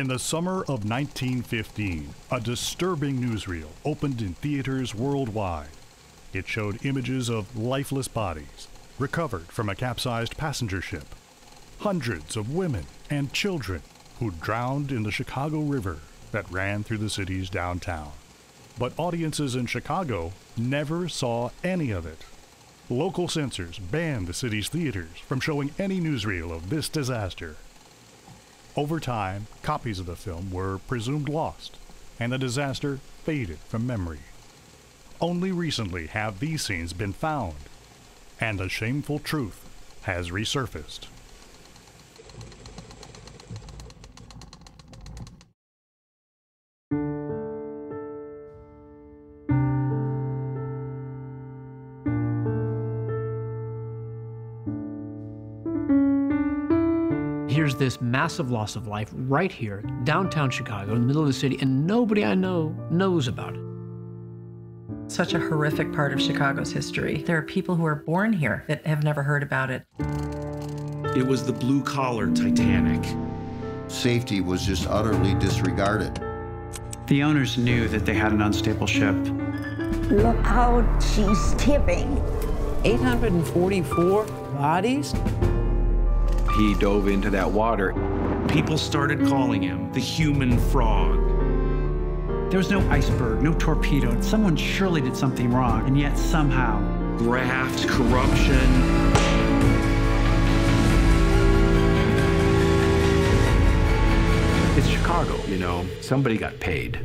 In the summer of 1915, a disturbing newsreel opened in theaters worldwide. It showed images of lifeless bodies recovered from a capsized passenger ship, hundreds of women and children who drowned in the Chicago River that ran through the city's downtown. But audiences in Chicago never saw any of it. Local censors banned the city's theaters from showing any newsreel of this disaster. Over time, copies of the film were presumed lost, and the disaster faded from memory. Only recently have these scenes been found, and the shameful truth has resurfaced. Here's this massive loss of life right here, downtown Chicago, in the middle of the city, and nobody I know knows about it. Such a horrific part of Chicago's history. There are people who are born here that have never heard about it. It was the blue collar Titanic. Safety was just utterly disregarded. The owners knew that they had an unstable ship. Look how she's tipping. 844 bodies? He dove into that water. People started calling him the human frog. There was no iceberg, no torpedo. Someone surely did something wrong, and yet somehow. Graft, corruption. It's Chicago, you know. Somebody got paid.